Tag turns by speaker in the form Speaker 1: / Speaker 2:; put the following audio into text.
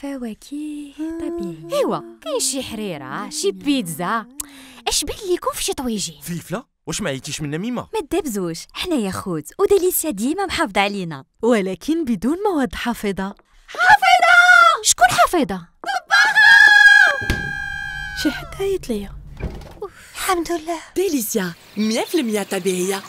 Speaker 1: فواكه آه. طبيعية.
Speaker 2: ايوا كاين شي حريرة شي بيتزا. اش بان ليكم في شي طويجين؟
Speaker 3: فلفله واش ما عيتيش من نميمه
Speaker 1: ما تدبزوش. حنايا خوت وديليسيا ديما محافظة علينا.
Speaker 4: ولكن بدون مواد حافظة. حافظة!
Speaker 2: شكون حافظة؟
Speaker 4: شي حد عيط ليا
Speaker 5: الحمد لله.
Speaker 4: ديليسيا 100% طبيعية.